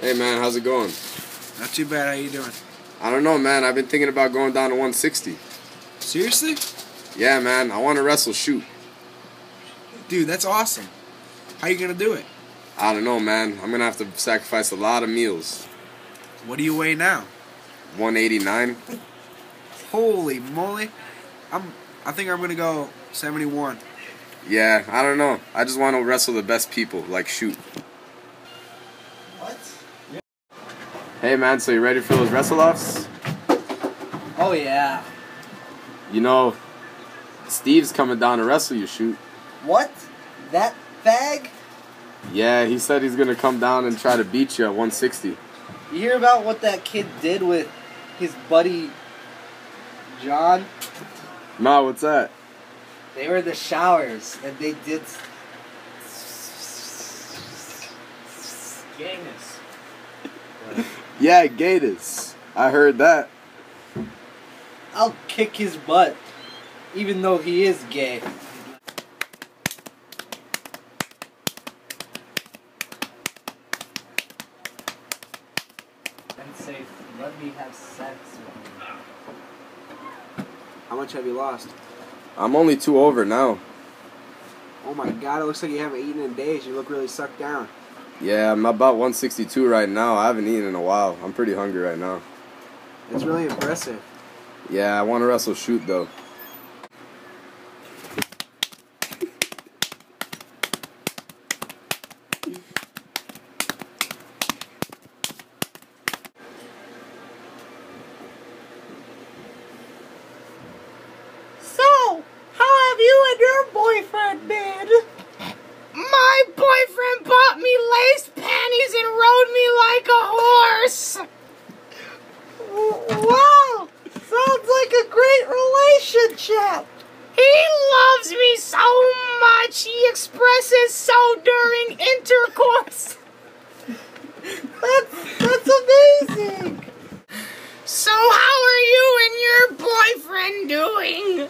Hey man, how's it going? Not too bad. How you doing? I don't know, man. I've been thinking about going down to 160. Seriously? Yeah, man. I want to wrestle shoot. Dude, that's awesome. How you gonna do it? I don't know, man. I'm gonna have to sacrifice a lot of meals. What do you weigh now? 189. Holy moly! I'm. I think I'm gonna go 71. Yeah, I don't know. I just want to wrestle the best people, like shoot. What? Hey man, so you ready for those wrestle offs? Oh yeah. You know, Steve's coming down to wrestle you, shoot. What? That fag? Yeah, he said he's gonna come down and try to beat you at 160. You hear about what that kid did with his buddy John? Nah, what's that? They were in the showers and they did. Gayness. Yeah, Gators. I heard that. I'll kick his butt, even though he is gay. And say, let me have sex. How much have you lost? I'm only two over now. Oh my god! It looks like you haven't eaten in days. You look really sucked down. Yeah, I'm about 162 right now. I haven't eaten in a while. I'm pretty hungry right now. It's really impressive. Yeah, I want to wrestle shoot though. So, how have you and your boyfriend been? My boyfriend bought me lace panties and rode me like a horse. Wow, sounds like a great relationship. He loves me so much, he expresses so during intercourse. That's, that's amazing. So, how are you and your boyfriend doing?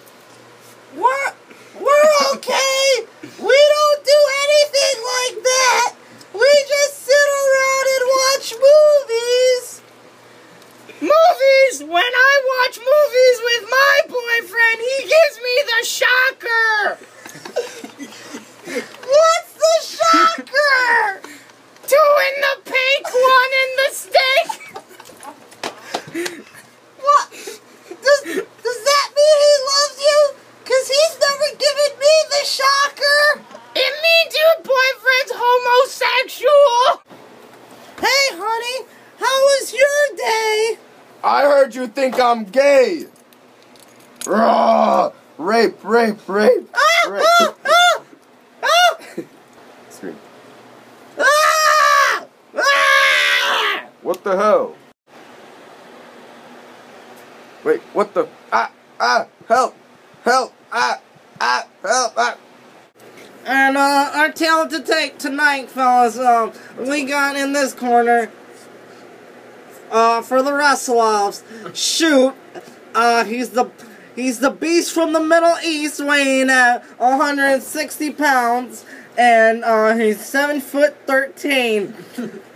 We're we're okay. We don't do anything like that. We just sit around and watch movies. Movies? When I watch movies with my boyfriend, he gives me the shocker. What's the shocker? Doing the pink one in the steak. What? Does, does that mean he loves you? Cause he's never given me the shocker. It means your boyfriend's homosexual. Hey, honey, how was your day? I heard you think I'm gay. Raw. Rape, rape, rape. Ah, rape. ah, ah, ah, Scream. ah, ah. What the hell? Wait, what the? Ah, ah, help, help, ah, ah, help, ah. And uh, our tale to take tonight, fellas, um, we got in this corner uh, for the offs. Shoot, uh, he's the he's the beast from the Middle East, weighing at 160 pounds, and uh, he's seven foot thirteen.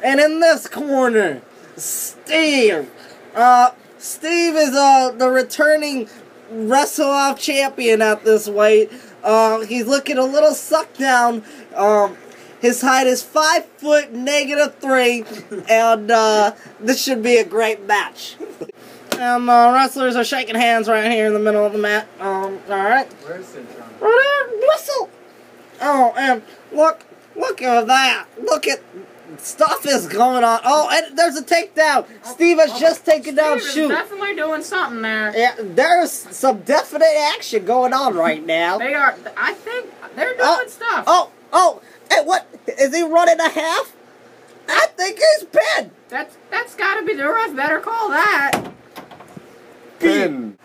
and in this corner, Steve. Uh, Steve is uh the returning wrestle off champion at this weight. Uh, he's looking a little sucked down. Um, his height is five foot negative three, and uh, this should be a great match. And uh, wrestlers are shaking hands right here in the middle of the mat. Um, all right. Where's Citron? Right there, whistle. Oh, and look, look at that. Look at stuff is going on. Oh, and there's a takedown. Steve has just taken down Steve is shoot. definitely doing something there. Yeah, there's some definite action going on right now. They are. I think they're doing Oh, stuff. Oh, oh, and what? Is he running a half? I think he's pinned. That's that's got to be the ref. Better call that. Pin.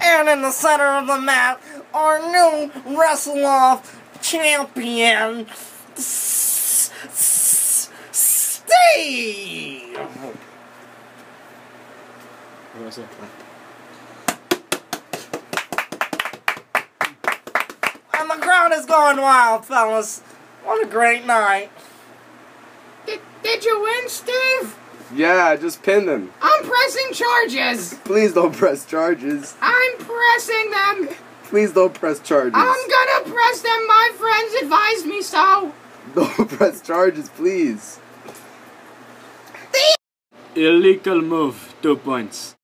And in the center of the mat, our new wrestle off champion, S- Steve. And the crowd is going wild, fellas. What a great night. Did, did you win, Steve? Yeah, just pin them. I'm pressing charges. Please don't press charges. I'm pressing them. Please don't press charges. I'm gonna press them. My friends advised me so. Don't press charges, please. Illegal move, two points.